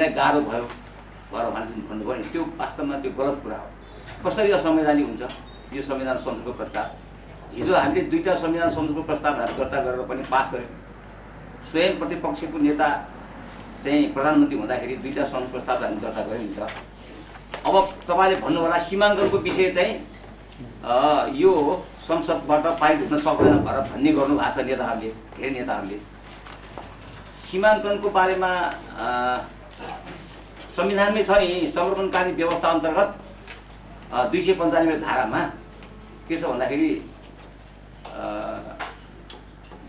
हामीलाई गाह्रो भयो भएर भने भन्नुभयो नि त्यो वास्तवमा त्यो गलत कुरा हो। कसरी असंवैधानिक हुन्छ? यो संविधान संशोधनको प्रस्ताव। हिजो हामीले दुईवटा संविधान संशोधनको प्रस्तावहरू दर्ता गरेर पनि पास गऱ्यौँ। स्वयं प्रतिपक्षको नेता चाहिँ प्रधानमन्त्री हुँदाखेरि दुईवटा संशोधन प्रस्ताव हामी दर्ता गऱ्यौँ त अब तपाईँले भन्नु होला सीमाङ्कनको विषय चाहिँ यो संसदबाट पारित हुन सक्दैन भनेर भन्ने गर्नु भएको छ नेताहरूले धेरै नेताहरूले। सीमाङ्कनको बारेमा संविधानमै छ नि समर्पणकालीन व्यवस्था अन्तर्गत दुई सय पन्चानब्बे धारामा के छ भन्दाखेरि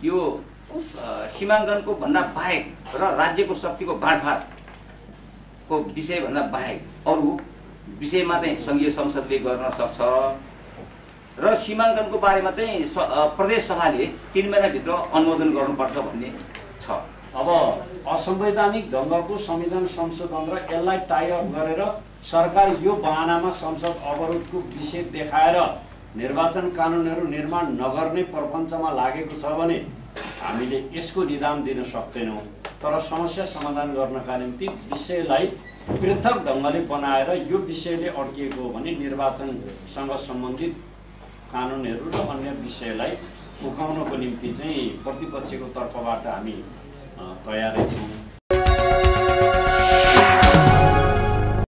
यो सीमाङ्कनको भन्दा बाहेक र राज्यको शक्तिको बाँडफाँडको विषयभन्दा बाहेक अरू विषयमा चाहिँ सङ्घीय संसदले गर्न सक्छ। र सीमाङ्कनको बारेमा चाहिँ प्रदेश सभाले तिन महिनाभित्र अनुमोदन गर्नुपर्छ भन्ने छ। अब असंवैधानिक ढङ्गको संविधान संशोधन र यसलाई टाइअप गरेर सरकार यो बहानामा संसद अवरोधको विषय देखाएर निर्वाचन कानुनहरू निर्माण नगर्ने प्रपञ्चमा लागेको छ भने हामीले यसको निदान दिन सक्दैनौँ। तर समस्या समाधान गर्नका निम्ति विषयलाई पृथक ढङ्गले बनाएर यो विषयले अड्किएको हो भने निर्वाचनसँग सम्बन्धित कानुनहरू र अन्य विषयलाई उठाउनको निम्ति चाहिँ प्रतिपक्षको तर्फबाट हामी Uh, to je.